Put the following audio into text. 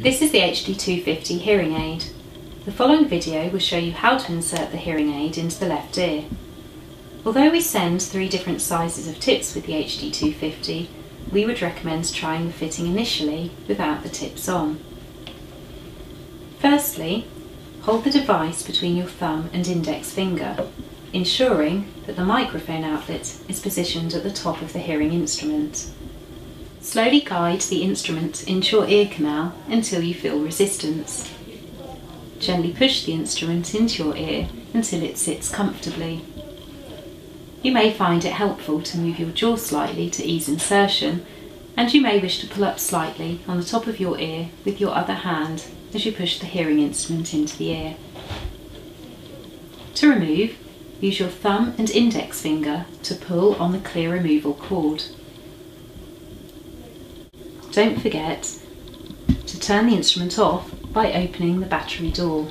This is the HD250 hearing aid. The following video will show you how to insert the hearing aid into the left ear. Although we send three different sizes of tips with the HD250, we would recommend trying the fitting initially without the tips on. Firstly, hold the device between your thumb and index finger, ensuring that the microphone outlet is positioned at the top of the hearing instrument. Slowly guide the instrument into your ear canal until you feel resistance. Gently push the instrument into your ear until it sits comfortably. You may find it helpful to move your jaw slightly to ease insertion, and you may wish to pull up slightly on the top of your ear with your other hand as you push the hearing instrument into the ear. To remove, use your thumb and index finger to pull on the clear removal cord. Don't forget to turn the instrument off by opening the battery door.